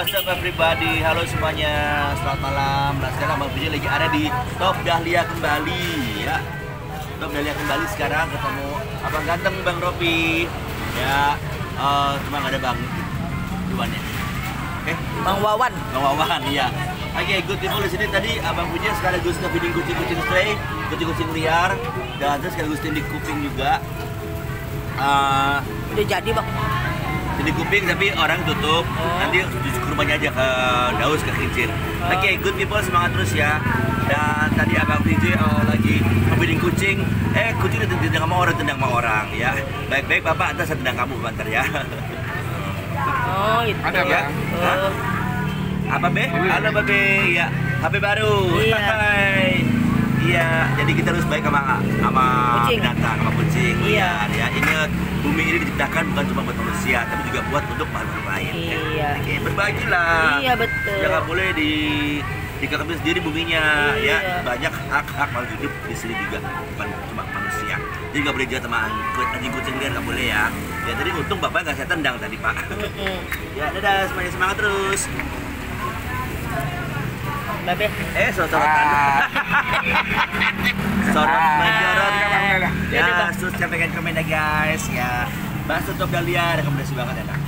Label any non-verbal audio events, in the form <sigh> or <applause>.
up everybody? Halo semuanya, selamat malam. Nah sekarang Bang Puji lagi ada di Top Dahlia kembali ya. Top Dahlia kembali sekarang ketemu Abang Ganteng Bang Ropi. Ya, eh, cuma nggak ada Bang Duan ya. Oke, Bang Wawan. Bang Wawan ya. Oke, good people di sini tadi Abang Puji sekaligus ke feeding kucing-kucing stray, kucing-kucing liar, dan terus sekaligus di kuping juga. Eh, Udah jadi bang. Jadi kuping tapi orang tutup Oh. nanti ke rumahnya aja ke Daus ke Kincir oke good people semangat terus ya dan tadi abang DJ eh, lagi ngebidding kucing eh kucing ditendang sama orang tendang sama orang ya baik-baik bapak antar saya tendang kamu bentar ya Oh itu. Ada, Ya. Bang. Oh. apa be halo babe ya HP baru Iya. <laughs> Iya jadi kita harus baik sama sama Kucing. binatang sama kucing Iya. ya ingat bumi ini diciptakan bukan cuma buat manusia tapi juga buat untuk makhluk lain ya. Iya. Oke, berbagilah Iya betul. jangan boleh di dikekepin sendiri buminya Iya. ya banyak hak-hak makhluk hidup di sini juga bukan cuma manusia jadi nggak boleh jahat sama anjing kucing liar nggak boleh ya ya tadi untung bapak nggak saya tendang tadi pak Mm-mm. <laughs> ya dadah semuanya semangat terus Babe. eh sorot-sorotan <laughs> Ah. sorot Ah. menyorot udah. ya terus sampaikan komen ya guys ya Bakso Top Dahlia rekomendasi banget enak